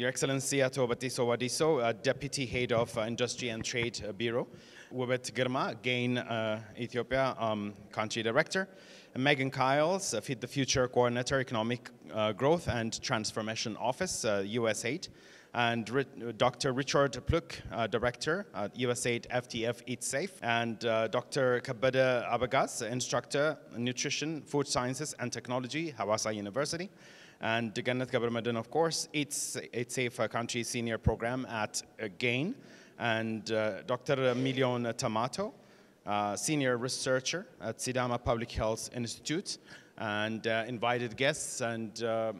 Your Excellency Ato Batiso Wadiso, uh, Deputy Head of uh, Industry and Trade uh, Bureau, Wubet Girma, GAIN uh, Ethiopia um, Country Director, and Megan Kyles, uh, Feed the Future Coordinator, Economic uh, Growth and Transformation Office, USAID, and Dr. Richard Pluke, Director USAID FTF Eat Safe, and Dr. Kabada Abagas, Instructor, Nutrition, Food Sciences and Technology, Hawassa University, and Gannet Gabarmadin, of course, it's, Safe uh, Country Senior Program at uh, GAIN, and uh, Dr. Milion Tamato, uh, Senior Researcher at Sidama Public Health Institute, and uh, invited guests and uh, uh,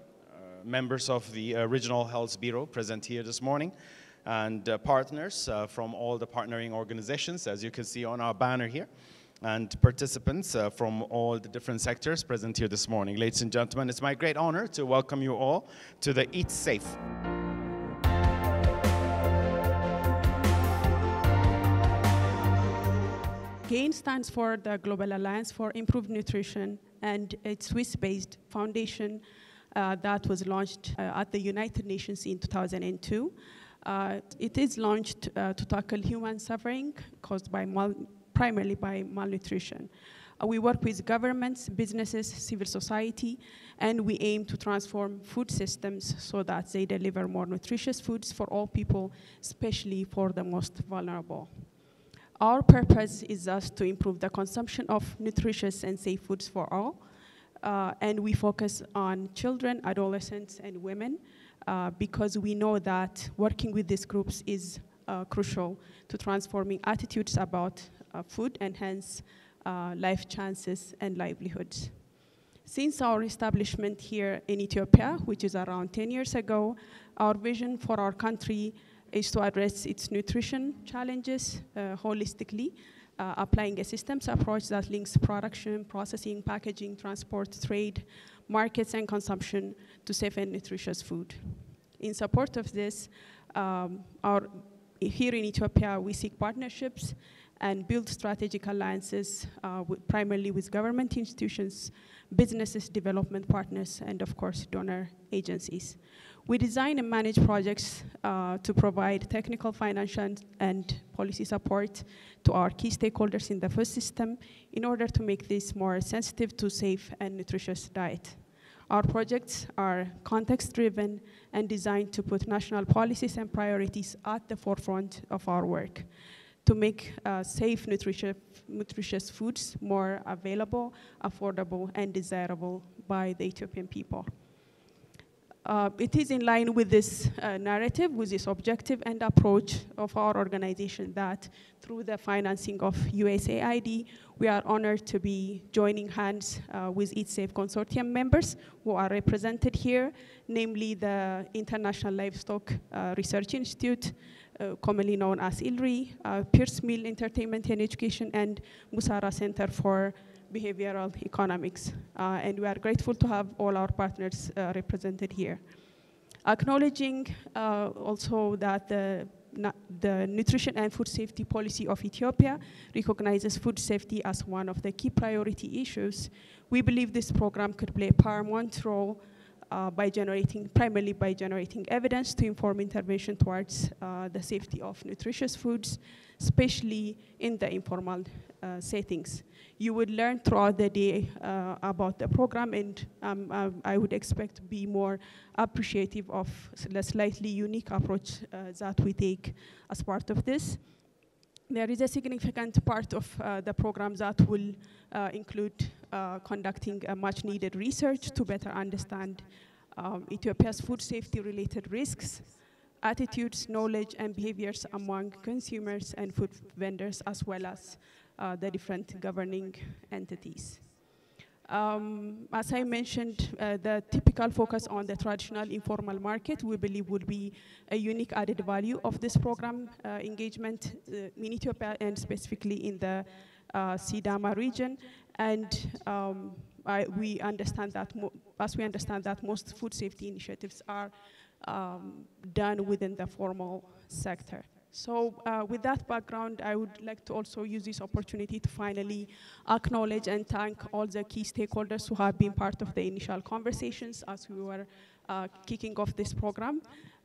members of the Regional Health Bureau present here this morning, and partners from all the partnering organizations, as you can see on our banner here, and participants uh, from all the different sectors present here this morning. Ladies and gentlemen, it's my great honor to welcome you all to the Eat Safe. GAIN stands for the Global Alliance for Improved Nutrition, and it's Swiss-based foundation uh, that was launched uh, at the United Nations in 2002. Uh, it is launched uh, to tackle human suffering caused by primarily by malnutrition. Uh, we work with governments, businesses, civil society, and we aim to transform food systems so that they deliver more nutritious foods for all people, especially for the most vulnerable. Our purpose is thus to improve the consumption of nutritious and safe foods for all. Uh, and we focus on children, adolescents, and women uh, because we know that working with these groups is uh, crucial to transforming attitudes about food and hence uh, life chances and livelihoods. Since our establishment here in Ethiopia, which is around 10 years ago, our vision for our country is to address its nutrition challenges uh, holistically, uh, applying a systems approach that links production, processing, packaging, transport, trade, markets, and consumption to safe and nutritious food. In support of this, um, our, here in Ethiopia, we seek partnerships and build strategic alliances, uh, with, primarily with government institutions, businesses, development partners, and of course, donor agencies. We design and manage projects uh, to provide technical, financial, and policy support to our key stakeholders in the food system in order to make this more sensitive to safe and nutritious diet. Our projects are context-driven and designed to put national policies and priorities at the forefront of our work to make uh, safe, nutritious, nutritious foods more available, affordable, and desirable by the Ethiopian people. Uh, it is in line with this uh, narrative, with this objective and approach of our organization that through the financing of USAID, we are honored to be joining hands uh, with Eat Safe Consortium members who are represented here, namely the International Livestock uh, Research Institute, commonly known as ILRI, uh, Pierce Mill Entertainment and Education, and Busara Center for behavioral economics. Uh, and we are grateful to have all our partners uh, represented here. Acknowledging uh, also that the, the nutrition and food safety policy of Ethiopia recognizes food safety as one of the key priority issues, we believe this program could play a paramount role uh, by generating, primarily by generating evidence to inform intervention towards uh, the safety of nutritious foods, especially in the informal uh, settings. You would learn throughout the day uh, about the program, and um, uh, I would expect to be more appreciative of the slightly unique approach that we take as part of this. There is a significant part of uh, the program that will uh, include uh, conducting much needed research to better understand um, Ethiopia's food safety related risks, attitudes, knowledge, and behaviors among consumers and food vendors, as well as uh, the different governing entities. Um, as I mentioned, uh, the typical focus on the traditional informal market we believe would be a unique added value of this program uh, engagement uh, in Ethiopia and specifically in the uh, Sidama region. And um, I, we understand that, as we understand that most food safety initiatives are um, done within the formal sector. So uh, with that background, I would like to also use this opportunity to finally acknowledge and thank all the key stakeholders who have been part of the initial conversations as we were uh, kicking off this program.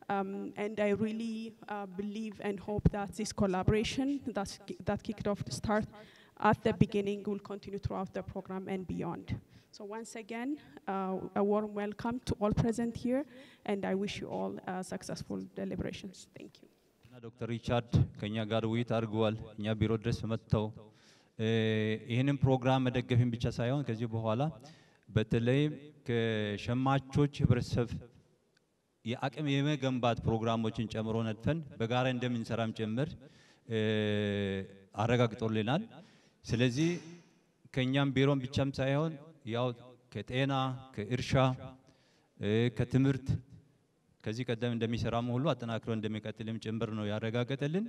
Um, and I really uh, believe and hope that this collaboration that's, that kicked off the start at the beginning will continue throughout the program and beyond. So once again, uh, a warm welcome to all present here, and I wish you all uh, successful deliberations. Thank you. ዶክተር ሪቻርድ ከእኛ ጋር ውይይት አድርገዋል። እኛ ቢሮ ድረስ መጥተው ይህንን ፕሮግራም መደገፍን ብቻ ሳይሆን ከዚህ በኋላ በተለይም ከሸማቾች ህብረተሰብ የአቅም የመገንባት ፕሮግራሞችን ጨምሮ ነድፈን በጋራ እንደምንሰራም ጭምር አረጋግጦልናል። ስለዚህ ከእኛም ቢሮም ብቻም ሳይሆን ያው ከጤና ከእርሻ ከትምህርት ከዚህ ቀደም እንደሚሰራም ሁሉ አጠናክሮ እንደሚቀጥልም ጭምር ነው ያረጋገጠልን።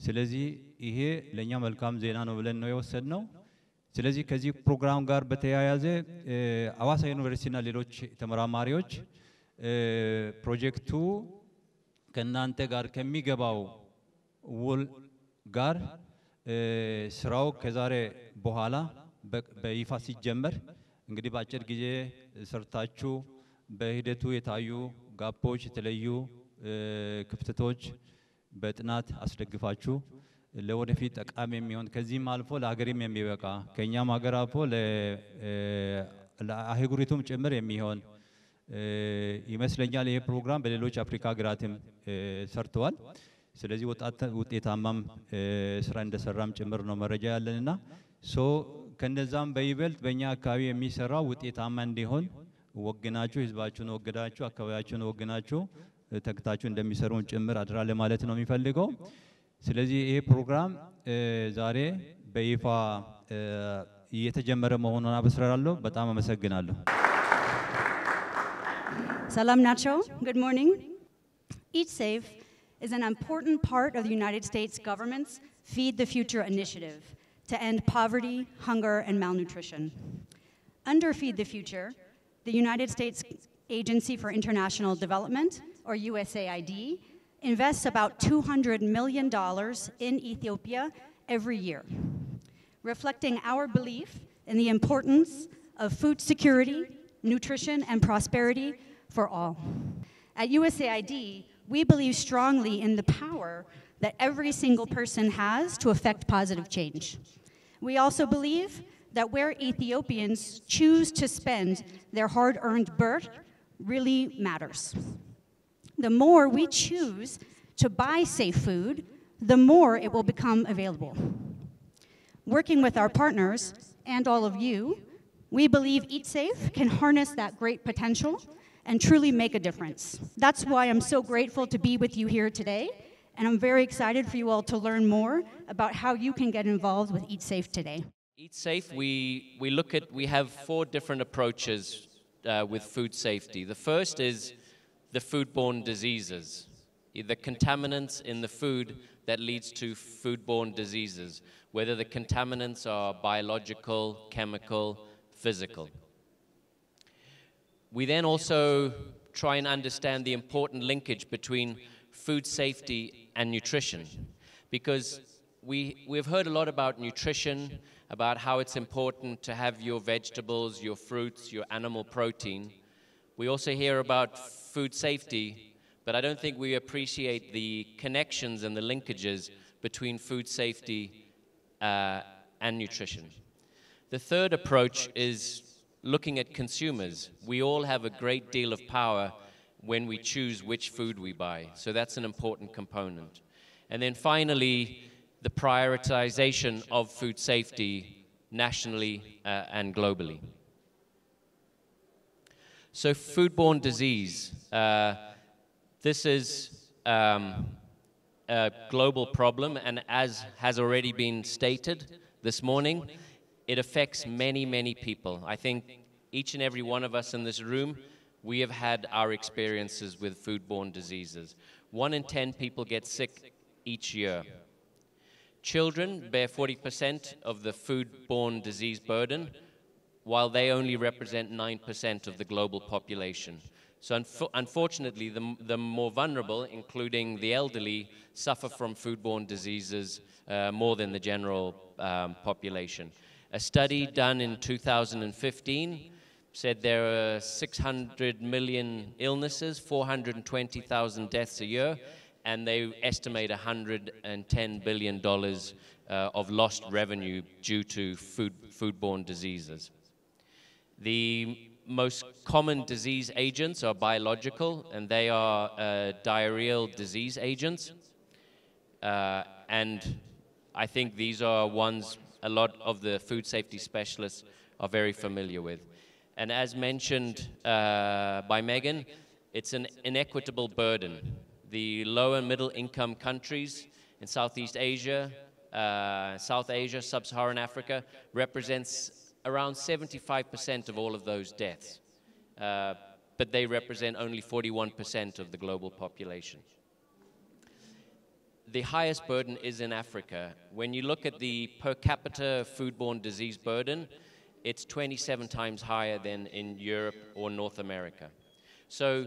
ስለዚህ ይሄ ለእኛ መልካም ዜና ነው ብለን ነው የወሰድነው። ስለዚህ ከዚህ ፕሮግራም ጋር በተያያዘ አዋሳ ዩኒቨርሲቲና ሌሎች ተመራማሪዎች ፕሮጀክቱ ከእናንተ ጋር ከሚገባው ውል ጋር ስራው ከዛሬ በኋላ በይፋ ሲጀመር እንግዲህ በአጭር ጊዜ ሰርታችሁ በሂደቱ የታዩ ጋፖች፣ የተለዩ ክፍተቶች በጥናት አስደግፋችሁ ለወደፊት ጠቃሚ የሚሆን ከዚህም አልፎ ለሀገሪም የሚበቃ ከእኛም ሀገር አልፎ ለአህጉሪቱም ጭምር የሚሆን ይመስለኛል። ይሄ ፕሮግራም በሌሎች አፍሪካ ሀገራትም ሰርተዋል። ስለዚህ ውጤታማም ስራ እንደሰራም ጭምር ነው መረጃ ያለንና ሶ ከነዛም በይበልጥ በእኛ አካባቢ የሚሰራው ውጤታማ እንዲሆን ወግናችሁ ህዝባችሁን ወግዳችሁ አካባቢያችሁን ወግናችሁ ተግታችሁ እንደሚሰሩን ጭምር አድራ ለማለት ነው የሚፈልገው። ስለዚህ ይሄ ፕሮግራም ዛሬ በይፋ እየተጀመረ መሆኑን አበስራለሁ። በጣም አመሰግናለሁ። Salam Nacho, good morning. Eat Safe is an important part of the United States government's Feed the Future initiative to end poverty, hunger, and malnutrition. Under Feed the Future, the United States Agency for International Development, or USAID, invests about $200 million in Ethiopia every year, reflecting our belief in the importance of food security, nutrition, and prosperity for all. At USAID, we believe strongly in the power that every single person has to affect positive change. We also believe that where Ethiopians choose to spend their hard earned birr really matters. The more we choose to buy safe food, the more it will become available. Working with our partners and all of you, we believe Eat Safe can harness that great potential and truly make a difference. That's why I'm so grateful to be with you here today, and I'm very excited for you all to learn more about how you can get involved with Eat Safe today. Eat Safe, we, we look at, we have four different approaches uh, with food safety. The first is the foodborne diseases, the contaminants in the food that leads to foodborne diseases, whether the contaminants are biological, chemical, physical. We then also try and understand the important linkage between food safety and nutrition because we, we've heard a lot about nutrition, about how it's important to have your vegetables, your fruits, your animal protein. We also hear about food safety, but I don't think we appreciate the connections and the linkages between food safety uh, and nutrition. The third approach is looking at consumers. We all have a great deal of power when we choose which food we buy, so that's an important component. And then finally, the prioritization of food safety nationally uh, and globally. So, foodborne disease. Uh, this is um, a global problem, and as has already been stated this morning, it affects many, many people. I think each and every one of us in this room, we have had our experiences with foodborne diseases. One in 10 people get sick each year. Children bear 40% of the foodborne disease burden, while they only represent 9% of the global population. So, unfo- unfortunately, the, the more vulnerable, including the elderly, suffer from foodborne diseases uh, more than the general um, population. A study done in 2015 said there are 600 million illnesses, 420,000 deaths a year, and they estimate $110 billion uh, of lost revenue due to food, foodborne diseases. The most common disease agents are biological, and they are uh, diarrheal disease agents. Uh, and I think these are ones a lot of the food safety specialists are very familiar with. And as mentioned uh, by Megan, it's an inequitable burden. The low and middle income countries in Southeast Asia, uh, South Asia, Sub-Saharan Africa represents around 75% of all of those deaths. Uh, but they represent only 41% of the global population. The highest burden is in Africa. When you look at the per capita foodborne disease burden, it's 27 times higher than in Europe or North America. So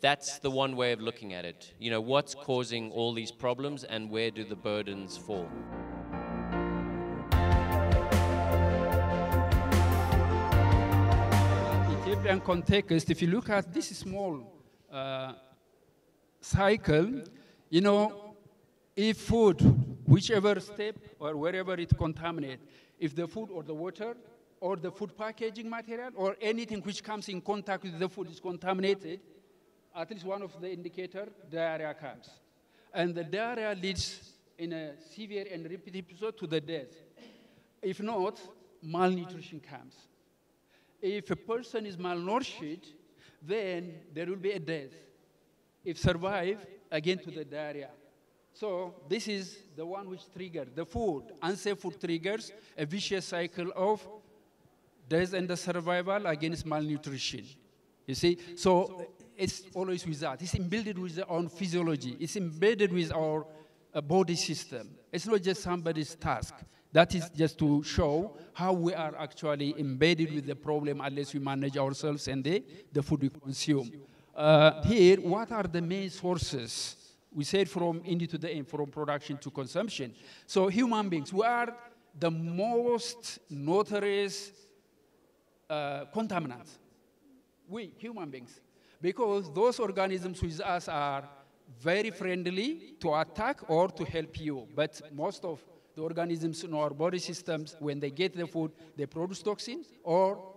that's the one way of looking at it. You know, what's causing all these problems and where do the burdens fall? Ethiopian context, if you look at this small uh, cycle, you know, if food, whichever step or wherever it contaminates, if the food or the water or the food packaging material or anything which comes in contact with the food is contaminated, at least one of the indicator, diarrhea comes. And the diarrhea leads in a severe and repeat episode to the death. If not, malnutrition comes. If a person is malnourished, then there will be a death. If survive, again to the diarrhea. So this is the one which triggers the food. Unsafe food triggers a vicious cycle of death and the survival against malnutrition. You see, so it's always with that. It's embedded with our own physiology. It's embedded with our uh, body system. It's not just somebody's task. That is just to show how we are actually embedded with the problem unless we manage ourselves and the, the food we consume. Uh, here, what are the main sources we said from indie to the end, from production to consumption. So human beings, we are the most notorious uh, contaminants. We, human beings. Because those organisms with us are very friendly to attack or to help you. But most of the organisms in our body systems, when they get the food, they produce toxins or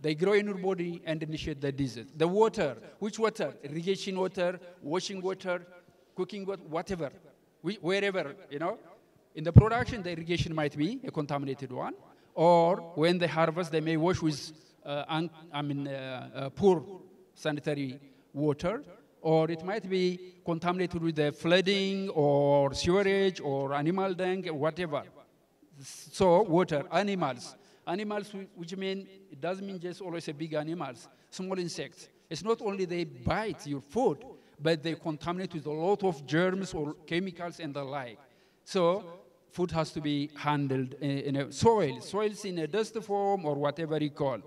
they grow in your body and initiate the disease. The water, which water? Irrigation water, washing water, cooking, water, whatever, wherever, you know. In the production, the irrigation might be a contaminated one, or when they harvest, they may wash with, uh, I mean, uh, uh, poor sanitary water, or it might be contaminated with the flooding or sewerage or animal dung, whatever. So water, animals. Animals, which mean, it doesn't mean just always a big animals, small insects. It's not only they bite your food, but they contaminate with a lot of germs or chemicals and the like. So food has to be handled in, in a soil. Soils in a dust form or whatever you call.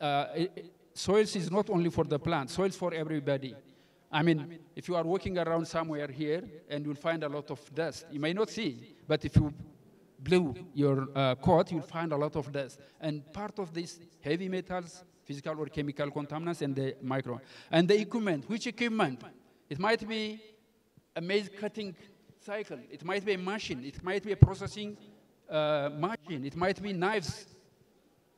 Uh, it, soils is not only for the plant, soils for everybody. I mean, if you are walking around somewhere here and you'll find a lot of dust, you may not see, but if you blew your uh, coat, you'll find a lot of dust. And part of these heavy metals, physical or chemical contaminants, and the micro. And the equipment, which equipment? It might be a maize cutting cycle. It might be a machine. It might be a processing uh, machine. It might be knives.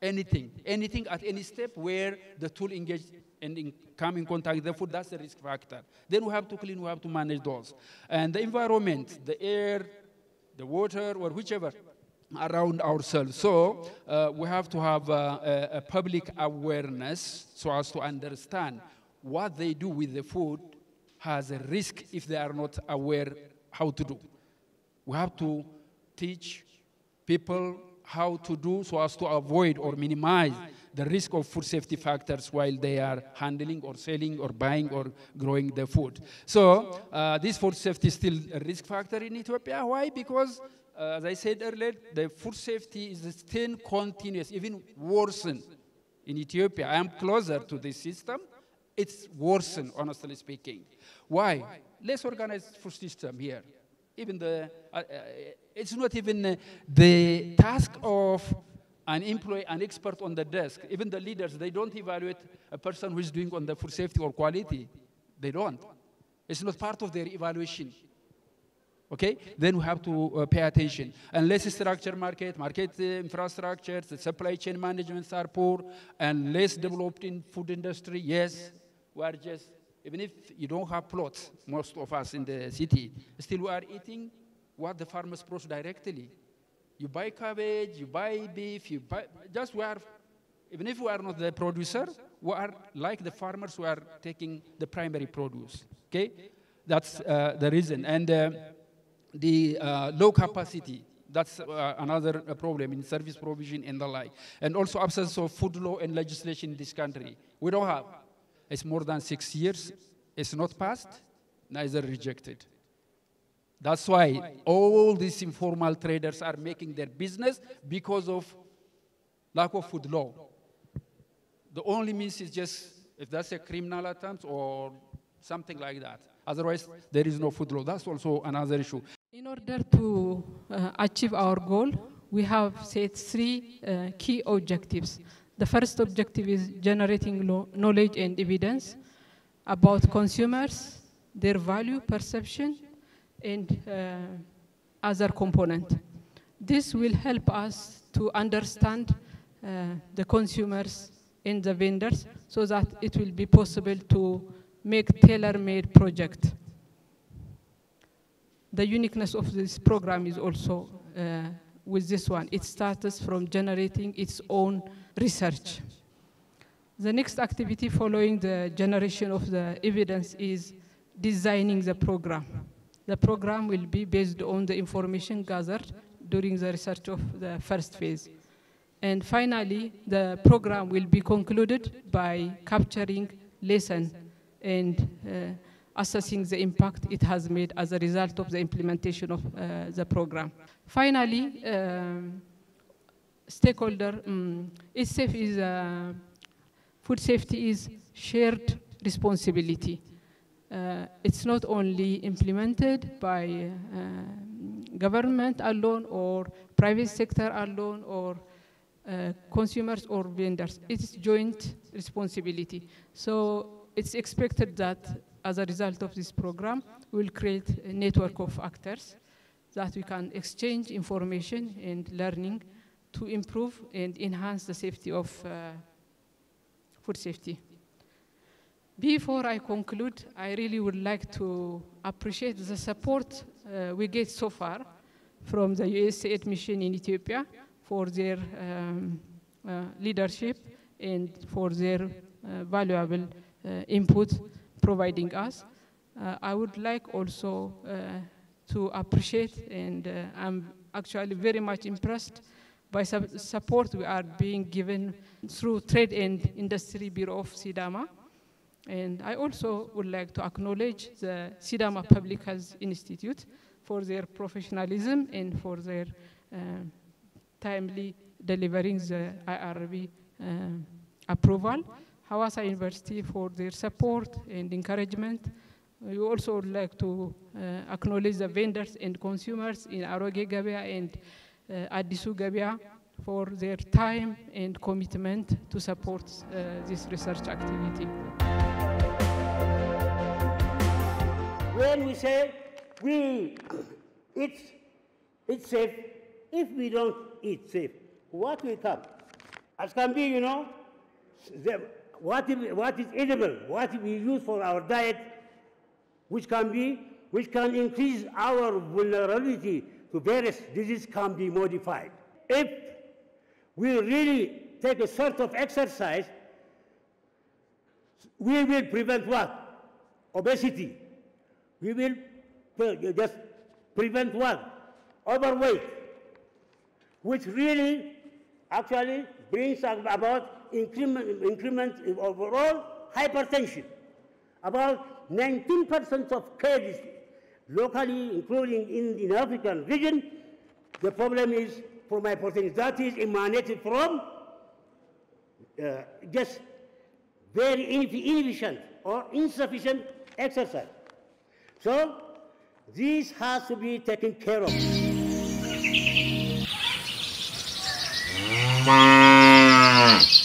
Anything. Anything at any step where the tool engage and in come in contact with the food, that's the risk factor. Then we have to clean, we have to manage those. And the environment, the air, the water, or whichever around ourselves. So uh, we have to have a, a public awareness so as to understand what they do with the food has a risk if they are not aware how to do. We have to teach people how to do so as to avoid or minimize the risk of food safety factors while they are handling or selling or buying or growing the food. So uh, this food safety is still a risk factor in Ethiopia. Why? Because, uh, as I said earlier, the food safety is still continuous, even worsened in Ethiopia. I am closer to this system. It's worsened, honestly speaking. Why? Let's organize food system here. Even the, uh, uh, it's not even uh, the task of an employee, an expert on the desk. Even the leaders, they don't evaluate a person who is doing on the food safety or quality. They don't. It's not part of their evaluation. Okay? Then we have to uh, pay attention. Unless less structured market, market uh, infrastructure, the supply chain managements are poor, and less developed in food industry. Yes, we are just, even if you don't have plots, most of us in the city, still we are eating what the farmers produce directly. You buy cabbage, you buy beef, you buy, just we are, even if we are not the producer, we are like the farmers who are taking the primary produce. Okay? That's uh, the reason. And uh, the uh, low capacity, that's uh, another uh, problem in service provision and the like. And also absence of food law and legislation in this country. We don't have. It's more than six years. It's not passed, neither rejected. That's why all these informal traders are making their business because of lack of food law. The only means is just if that's a criminal attempt or something like that. Otherwise, there is no food law. That's also another issue. In order to uh, achieve our goal, we have set three uh, key objectives. The first objective is generating knowledge and evidence about consumers, their value perception, and uh, other component. This will help us to understand uh, the consumers and the vendors so that it will be possible to make tailor-made project. The uniqueness of this program is also uh, with this one. It starts from generating its own research. The next activity following the generation of the evidence is designing the program. The program will be based on the information gathered during the research of the first phase. And finally, the program will be concluded by capturing lesson and uh, assessing the impact it has made as a result of the implementation of uh, the program. Finally, um, stakeholder, um, is uh, food safety is shared responsibility. Uh, it's not only implemented by uh, government alone or private sector alone or uh, consumers or vendors. It's joint responsibility. So it's expected that as a result of this program, we'll create a network of actors that we can exchange information and learning to improve and enhance the safety of uh, food safety. Before I conclude, I really would like to appreciate the support uh, we get so far from the USAID mission in Ethiopia for their um, uh, leadership and for their uh, valuable uh, input providing us. Uh, I would like also to appreciate and I'm actually very much impressed by some support we are being given through Trade and Industry Bureau of Sidama. And I also would like to acknowledge the Sidama Public Health Institute for their professionalism and for their uh, timely delivering the IRB uh, approval. Hawassa University for their support and encouragement. We also would like to uh, acknowledge the vendors and consumers in Aroge Gabea and uh, Addisu Gabea for their time and commitment to support uh, this research activity. when we say we eat, eat safe, if we don't eat safe, what will come? As can be, you know, the, what, is, what is edible, what we use for our diet, which can be, which can increase our vulnerability to various diseases can be modified. If we really take a sort of exercise, we will prevent what? Obesity. We will just prevent what? Overweight, which really actually brings about increment, increment in overall hypertension. About 19% of cases locally, including in the African region, the problem is from hypothesis that is emanated from uh, just very inefficient or insufficient exercise. So this has to be taken care of. Mm -hmm.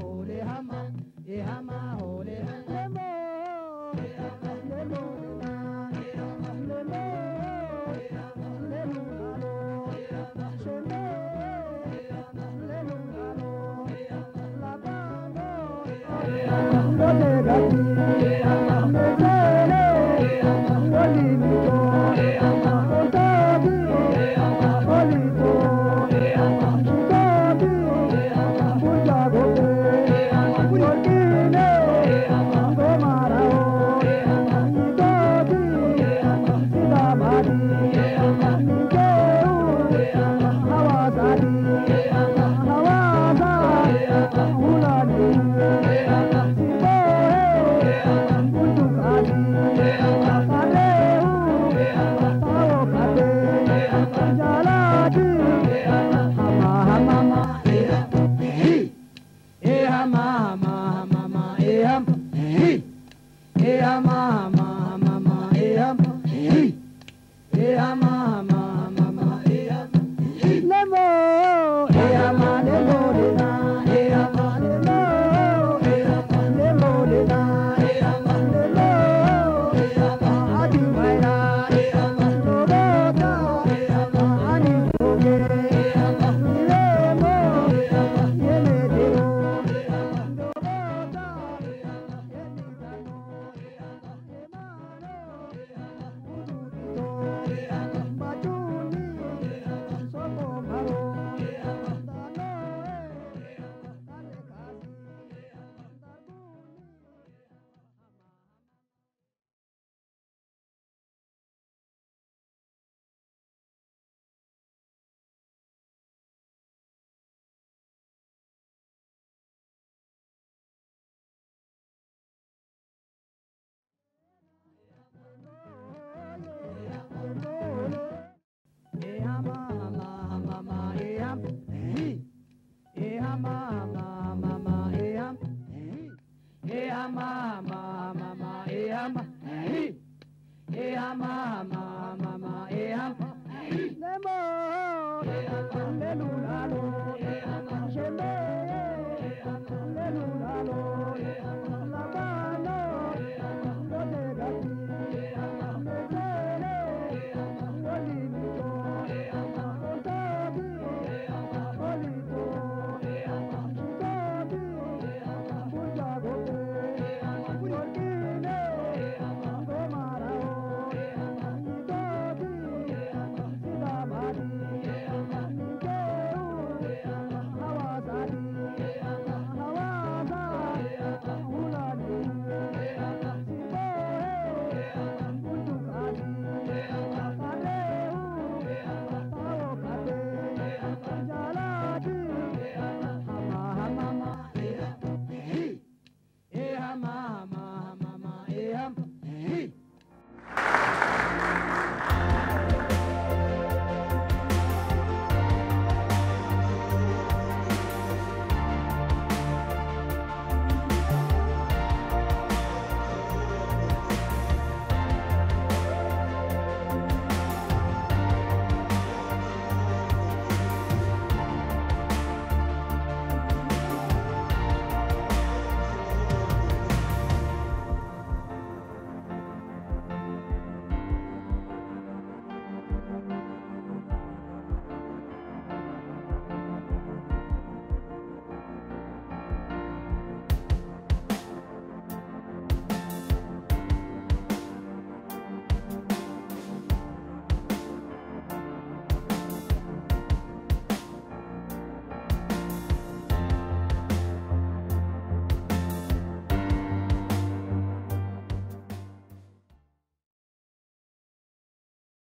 hole hama, e hama hole lemo, lemo, lemo, lemo, solo, lemo, labano, lemo, lemo,